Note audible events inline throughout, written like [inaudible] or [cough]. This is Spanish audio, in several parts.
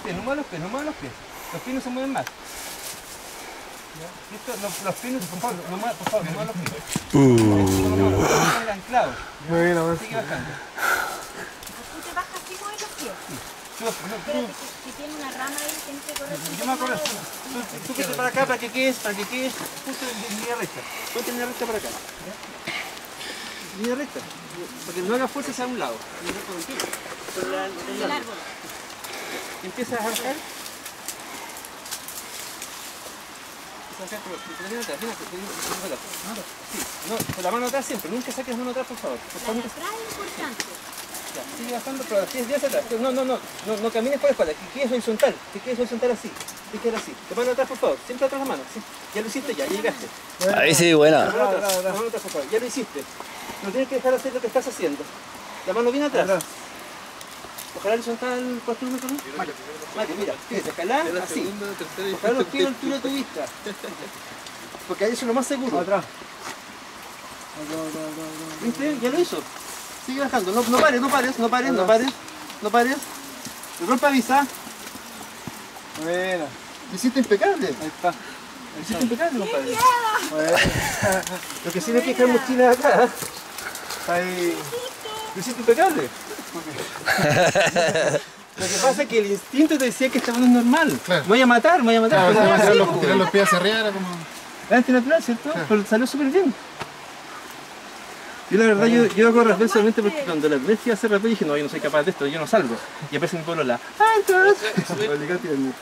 pies, no muevas los pies, no muevas los pies. Los pies no se mueven más. ¿Listo? Los, los pies, no- por favor, no muevas, por favor, no muevas los pies. Los pies, están anclados. Muy bien, amor. Sigue bajando. Tú te bajas así con los pies. No, tú- que si tiene una rama ahí, tienes que correr. Yo me acuerdo, tú, tú, tú quédate para acá para que quedes, para que quedes justo en línea recta. Ponte en línea recta para acá. Línea recta. Para que no haga fuerza hacia un lado. Línea recta contigo. Por la- por el árbol. Empiezas a no, con la mano atrás siempre. Nunca saques la mano atrás, por favor. Por La favor, atrás es importante. ya, sigue bajando, pero así es atrás. No, no, no, no, no camines por la espalda, que quedes horizontal, que quedes horizontal así, que quedes así. La mano atrás, por favor, siempre atrás la mano, sí. Ya lo hiciste, ya, ya llegaste. Ahí sí, buena. la mano atrás, por favor, ya lo hiciste. No tienes que dejar de hacer lo que estás haciendo. La mano viene atrás. Ojalá horizontal, ¿cuál es tu número? Mario. Mario, mira, fíjate, ojalá así. Ojalá los pies a altura de tu vista. Porque ahí eso es lo más seguro. Atrás. ¿Viste? Ya lo hizo. Sigue bajando. No, no pares, no pares, no pares, no pares. No pares. El golpe avisa. Buena. Lo hiciste impecable. Ahí está. Lo hiciste impecable, compadre. Buena. [laughs] Lo que sí no hay que mochila acá. Está ahí. Lo hiciste impecable. Lo que pasa es que el instinto te decía que esta mano es normal. Claro. Me voy a matar, me voy a matar. Claro, Pero no así, los, po. tirar los pies hacia arriba era como... Es antinatural, ¿cierto? Pero salió súper bien. Yo la verdad, yo, yo hago rappel solamente porque cuando la vez iba a hacer rappel dije, no, yo no soy capaz de esto, yo no salgo. Y aparece mi pueblo la... ¡Ah, entonces! Obligate a mí.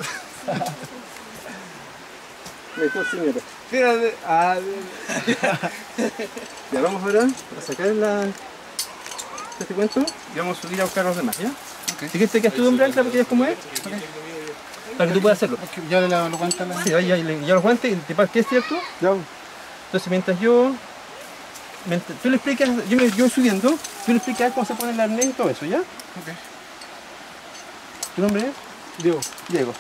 Mejor señora. Fíjate. Ah, [laughs] Ya vamos ahora a sacar la... este cuento y vamos a subir a buscar a los demás, ¿ya? Si quieres te tú hombre ancla porque ya es como es, para que tú puedas hacerlo. Ya le lo cuenta la... Sí, ahí, ahí, ya los guantes, ¿te quieres tirar tú? ya. Entonces mientras yo, mientras, tú le explicas, yo me yo voy subiendo, tú le explicas cómo se pone el arnés y todo eso, ¿ya? Ok. ¿Tu nombre es? Diego. Diego.